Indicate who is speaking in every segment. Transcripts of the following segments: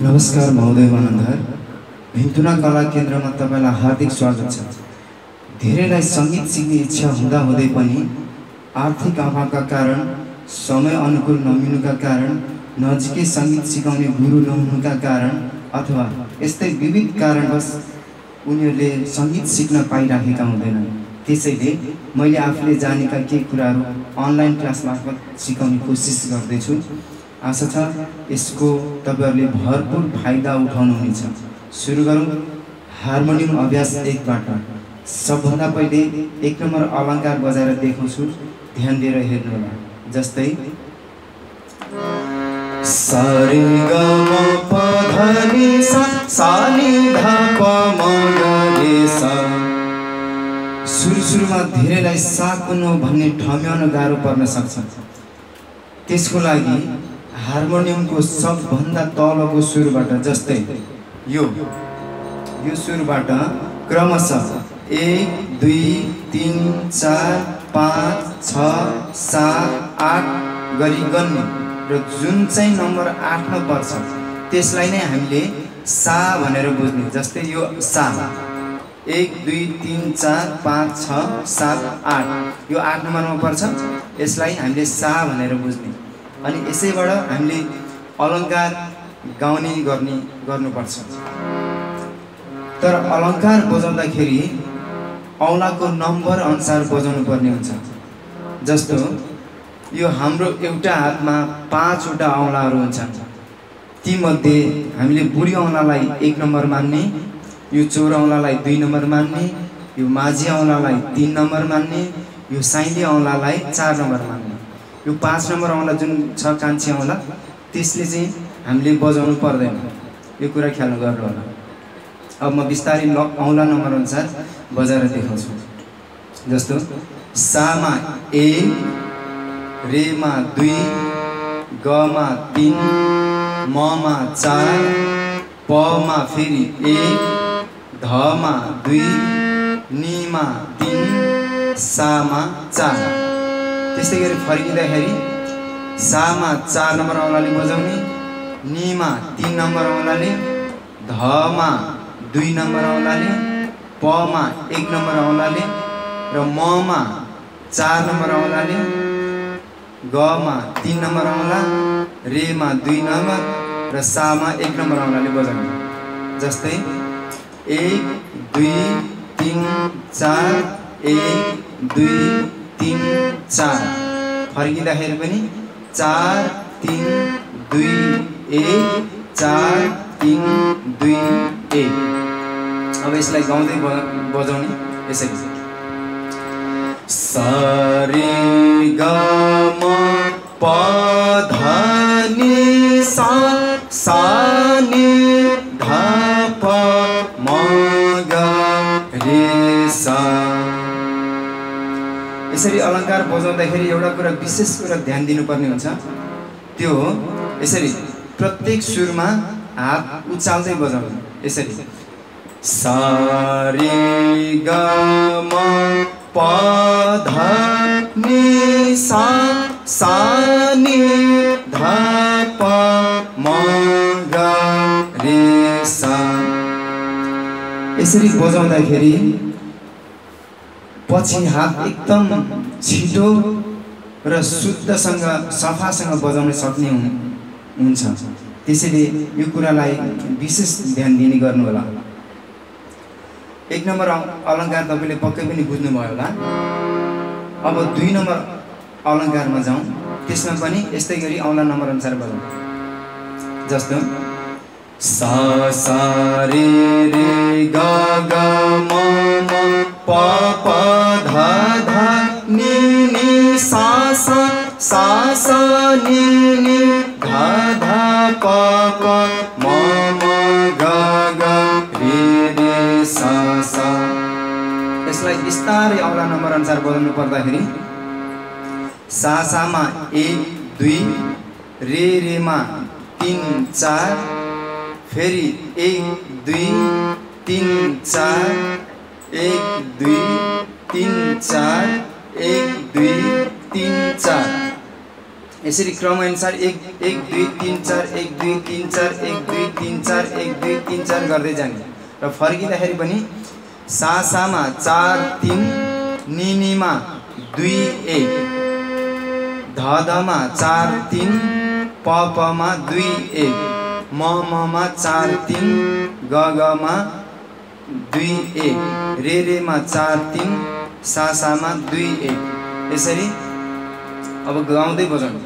Speaker 1: नमस्कार महोदय मानन्धर भिन्तुना कला केन्द्रमा तपाईँलाई हार्दिक स्वागत छ। धेरैलाई सङ्गीत सिक्ने इच्छा हुँदाहुँदै पनि आर्थिक अभावका कारण समय अनुकूल नमिल्नुका कारण नजिकै सङ्गीत सिकाउने गुरु नहुनुका कारण अथवा यस्तै विविध कारणवश उनीहरूले सङ्गीत सिक्न पाइराखेका हुँदैनन्। त्यसैले मैले आफूले जानेका केही कुराहरू अनलाइन क्लास मार्फत सिकाउने कोसिस गर्दैछु। आशा छ यसको तपाईँहरूले भरपुर फाइदा उठाउनुहुनेछ। सुरु गरौँ। हार्मोनियम अभ्यास एकबाट सबभन्दा पहिले एक नम्बर अलङ्कार बजाएर देखाउँछु। ध्यान दिएर हेर्नुहोला। जस्तै सारे सुरुमा धेरैलाई सा कुन हो भन्ने ठम्याउन गाह्रो पर्न सक्छ। त्यसको लागि हार्मोनियमको सबभन्दा तलको सुरबाट जस्तै यो यो सुरबाट क्रमशः एक दुई तिन चार पाँच छ सात आठ गरी गन्ने र जुन चाहिँ नम्बर आठमा पर्छ त्यसलाई नै हामीले सा भनेर बुझ्ने जस्तै यो सा। एक दुई तिन चार पाँच छ सात आठ यो आठ नम्बरमा पर्छ यसलाई हामीले सा भनेर बुझ्ने। अनि यसैबाट हामीले अलङ्कार गाउने गर्ने गर्नुपर्छ। तर अलङ्कार बजाउँदाखेरि औँलाको नम्बर अनुसार बजाउनु पर्ने हुन्छ। जस्तो यो हाम्रो एउटा हातमा पाँचवटा औँलाहरू हुन्छन्। तीमध्ये हामीले बुढी औँलालाई एक नम्बर मान्ने यो चोर औँलालाई दुई नम्बर मान्ने यो माझी औँलालाई तिन नम्बर मान्ने यो साइली औँलालाई चार नम्बर मान्ने। यो पाँच नम्बर औँला जुन छ कान्छी औँला त्यसले चाहिँ हामीले बजाउनु पर्दैन। यो कुरा ख्याल गर्नु होला। अब म बिस्तारै ल औँला नम्बर अनुसार बजाएर देखाउँछु। जस्तो सामा एक रेमा दुई गमा तिन ममा चार पमा फेरि एक धमा दुई निमा तिन सामा चार। त्यस्तै गरी फर्किँदाखेरि सामा चार नम्बर औँलाले बजाउने निमा तिन नम्बर औँलाले धमा दुई नम्बर औँलाले पमा एक नम्बर औँलाले र ममा चार नम्बर औँलाले गमा तिन नम्बर औँला रेमा दुई नम्बर र सामा एक नम्बर औँलाले बजाउने। जस्तै एक दुई तिन चार एक दुई तिन चार। फर्किँदाखेरि पनि चार तिन दुई एक चार तिन दुई एक। अब यसलाई गाउँदै बजाउने यसरी। सरे ग म प ध नि सा सा यसरी अलङ्कार बजाउँदाखेरि एउटा कुरा विशेष कुरा ध्यान दिनुपर्ने हुन्छ। त्यो हो यसरी प्रत्येक सुरमा हात उचाल्दै बजाउनु। यसरी। सा रे ग म प ध नि सा ध प म ग रे सा। यसरी बजाउँदाखेरि पछि हात एकदम छिटो र शुद्धसँग सफासँग बजाउन सक्ने हुन्छ। त्यसैले यो कुरालाई विशेष ध्यान दिने गर्नु होला एक नम्बर अलङ्कार तपाईँले पक्कै पनि बुझ्नुभयो होला। अब दुई नम्बर अलङ्कारमा जाउँ। त्यसमा पनि यस्तै गरी औँला नम्बर अनुसार बजाउँ। जस्तो सा रे रे ग ग प प ध ध नि नि सा सा सा सा नि नि ध ध प प म म ग ग रे रे सा सा यसलाई बिस्तारै औला नम्बर अनुसार बजाउनु पर्दाखेरि सा सामा एक दुई रे रेमा तिन चार फेरि एक दुई तिन चार एक दुई तिन चार एक दुई तिन चार। यसरी क्रमअनुसार एक एक दुई तिन चार एक दुई तिन चार एक दुई तिन चार एक दुई तिन चार गर्दै जाने। र फर्किँदाखेरि पनि सासामा चार तिन निनीमा दुई एक। धधमा चार तिन पपमा दुई एक। ममा चार तिन गगमा दुई एक रे रेमा चार तिन। सासामा दुई एक। यसरी? अब गाउँदै बजाउनु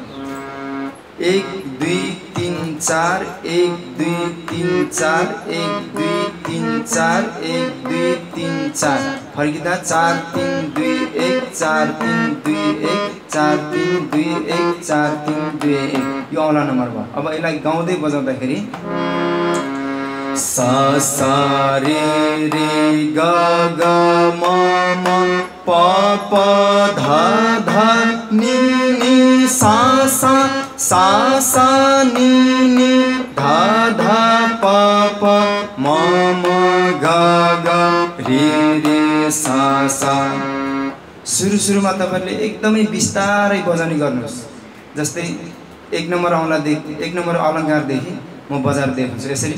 Speaker 1: एक दुई तिन चार एक दुई तिन चार एक दुई तिन चार एक दुई तिन चार। फर्किँदा चार तिन दुई एक चार तिन दुई एक चार तिन दुई एक चार तिन दुई एक। यो औला नम्बर भयो। अब यसलाई गाउँदै बजाउँदाखेरि सा सा रे रे ग ग म म प प ध ध नि नि सा सा सा सा नि नि ध ध प प म म ग ग रे रे सा सा सुरु सुरुमा तपाईँहरूले एकदमै बिस्तारै बजाउने गर्नुहोस्। जस्तै एक नम्बर औँलादेखि एक नम्बर अलङ्कारदेखि म बजार देखाउँछु। यसरी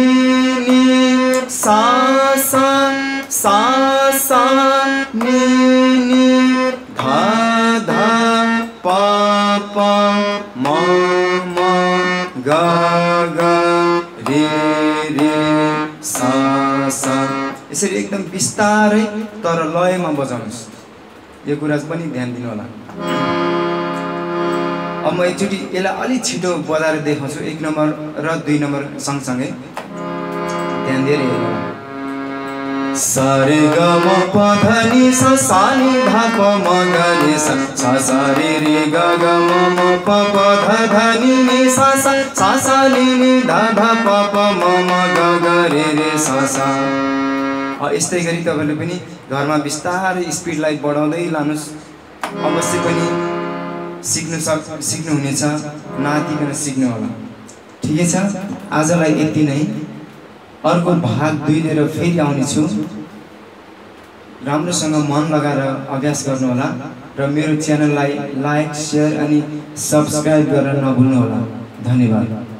Speaker 1: सा सा नि नि ध ध प प म म ग ग रे रे सा सा। यसरी एकदम बिस्तारै तर लयमा बजाउनुहोस्। यो कुरा पनि ध्यान दिनु होला अब म एकचोटि यसलाई अलिक छिटो बजाएर देखाउँछु। एक नम्बर र दुई नम्बर सँगसँगै। ध्यान दिएर हेर्नु होला सारे ग म प ध नि स सा नि ध प म ग रे स सा सा रे ग ग म प प ध ध नि नि सा सा सा सा नि नि ध ध प प म म ग ग रे रे सा सा यस्तै गरी तपाईँहरूले पनि घरमा बिस्तारै स्पिडलाई बढाउँदै लानुहोस्। अवश्य पनि सिक्नु सक् सिक्नुहुनेछ नातिकन सिक्नु होला। ठिकै छ? आजलाई यति नै। अर्को भाग दुई लिएर फेरि आउनेछु। राम्रोसँग मन लगाएर अभ्यास गर्नुहोला र मेरो च्यानललाई लाइक सेयर अनि सब्सक्राइब गरेर नभुल्नुहोला। धन्यवाद।